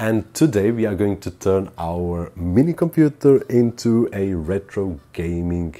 and today we are going to turn our mini computer into a retro gaming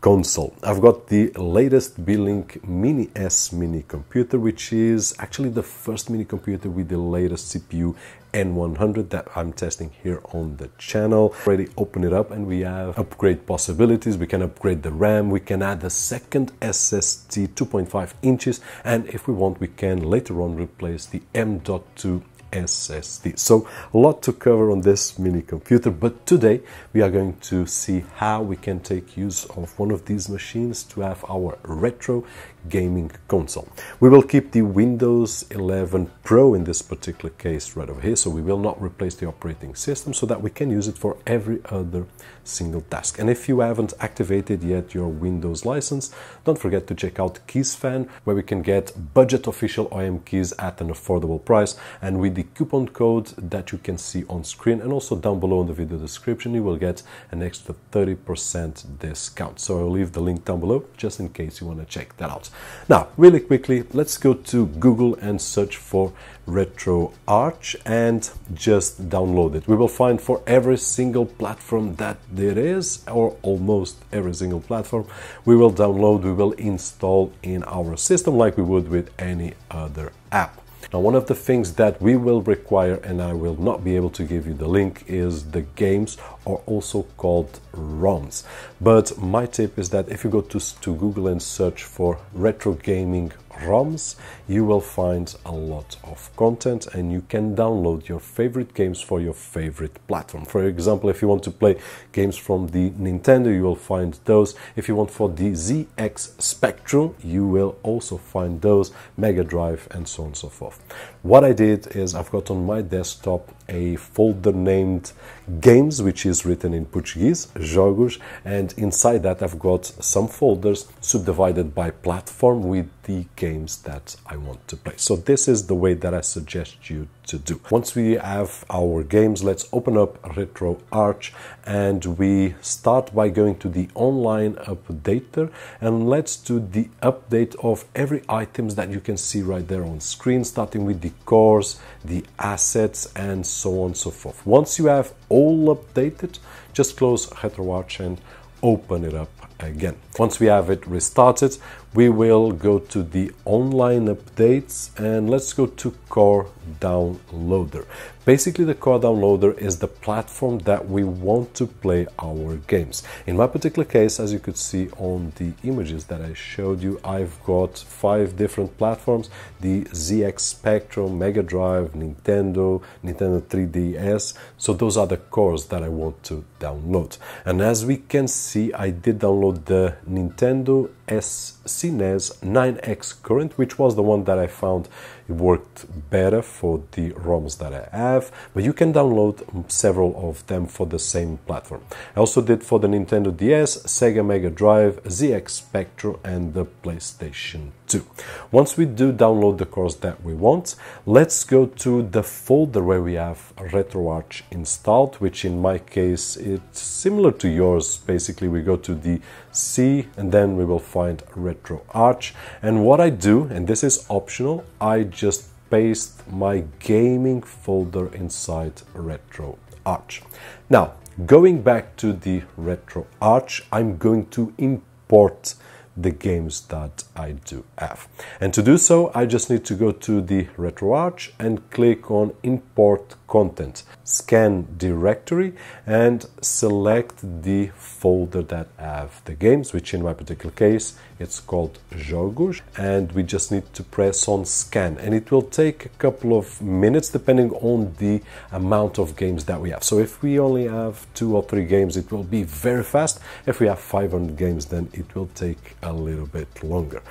console. I've got the latest Beelink Mini S mini computer, which is actually the first mini computer with the latest CPU N100 that I'm testing here on the channel. Already open it up and we have upgrade possibilities. We can upgrade the RAM, we can add a second SSD 2.5 inches, and if we want, we can later on replace the M.2 SSD. So a lot to cover on this mini computer, but today we are going to see how we can take use of one of these machines to have our retro gaming console. We will keep the Windows 11 Pro in this particular case right over here, so we will not replace the operating system so that we can use it for every other single task. And if you haven't activated yet your Windows license, don't forget to check out KeysFan, where we can get budget official OEM keys at an affordable price. And with the coupon code that you can see on screen and also down below in the video description, you will get an extra 30% discount. So I'll leave the link down below just in case you want to check that out. Now, really quickly, let's go to Google and search for RetroArch and just download it. We will find for every single platform that there is, or almost every single platform, we will download, we will install in our system like we would with any other app. Now, one of the things that we will require, and I will not be able to give you the link, is the games are also called ROMs. But my tip is that if you go to, to Google and search for retro gaming ROMs, you will find a lot of content and you can download your favorite games for your favorite platform. For example, if you want to play games from the Nintendo, you will find those. If you want for the ZX Spectrum, you will also find those, Mega Drive, and so on and so forth. What I did is I've got on my desktop a folder named Games, which is written in Portuguese, Jogos, and inside that I've got some folders subdivided by platform with the games that I want to play. So this is the way that I suggest you to do. Once we have our games, let's open up RetroArch and we start by going to the online updater and let's do the update of every items that you can see right there on screen, starting with the cores, the assets, and on and so forth. Once you have all updated, just close RetroArch and open it up again. Once we have it restarted, we will go to the online updates and let's go to core downloader. Basically, the core downloader is the platform that we want to play our games. In my particular case, as you could see on the images that I showed you, I've got five different platforms the ZX Spectrum, Mega Drive, Nintendo, Nintendo 3DS. So, those are the cores that I want to download. And as we can see, I did download the Nintendo SNES 9X Current, which was the one that I found it worked better for the ROMs that I have, but you can download several of them for the same platform. I also did for the Nintendo DS, Sega Mega Drive, ZX Spectrum, and the PlayStation 2. Once we do download the cores that we want, let's go to the folder where we have RetroArch installed, which in my case it's similar to yours. Basically, we go to the C and then we will find RetroArch. And what I do, and this is optional, I just paste my gaming folder inside RetroArch. Now, going back to the RetroArch, I'm going to import the games that I do have. And to do so, I just need to go to the RetroArch and click on Import Content, scan directory, and select the folder that have the games, which in my particular case, it's called Jogos, and we just need to press on scan. And it will take a couple of minutes depending on the amount of games that we have. So if we only have two or three games, it will be very fast. If we have 500 games, then it will take a little bit longer.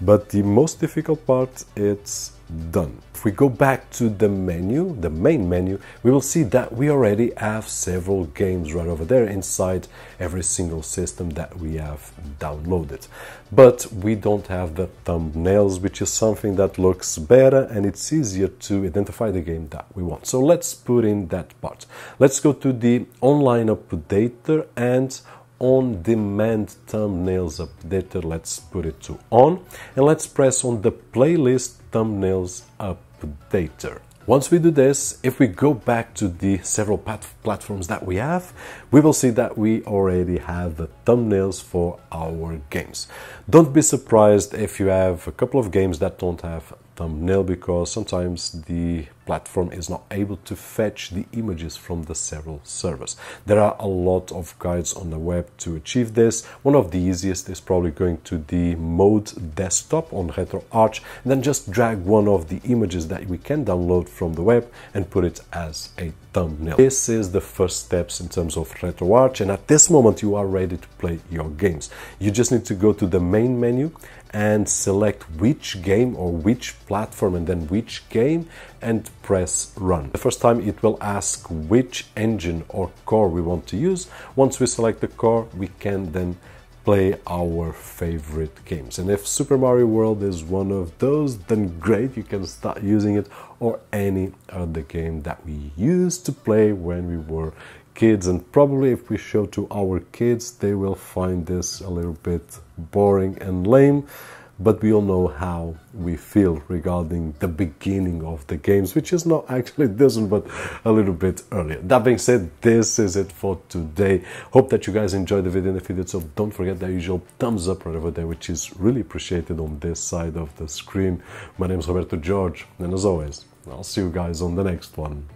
But the most difficult part, it's done. If we go back to the menu, the main menu, we will see that we already have several games right over there inside every single system that we have downloaded. But we don't have the thumbnails, which is something that looks better and it's easier to identify the game that we want. So let's put in that part. Let's go to the online updater and on demand thumbnails updater let's put it to on. And let's press on the playlist thumbnails updater. Once we do this, if we go back to the several platforms that we have, we will see that we already have the thumbnails for our games. Don't be surprised if you have a couple of games that don't have thumbnail because sometimes the platform is not able to fetch the images from the several servers. There are a lot of guides on the web to achieve this. One of the easiest is probably going to the mode desktop on RetroArch and then just drag one of the images that we can download from the web and put it as a thumbnail. This is the first steps in terms of RetroArch and at this moment you are ready to play your games. You just need to go to the main menu and select which game or which platform and then which game and press run. The first time it will ask which engine or core we want to use. Once we select the core, we can then play our favorite games. And if Super Mario World is one of those, then great, you can start using it or any other game that we used to play when we were kids. And probably if we show to our kids, they will find this a little bit boring and lame but we all know how we feel regarding the beginning of the games, which is not actually this one, but a little bit earlier. That being said, this is it for today. Hope that you guys enjoyed the video, and if you did so, don't forget the usual thumbs up right over there, which is really appreciated on this side of the screen. My name is Roberto Jorge, and as always, I'll see you guys on the next one.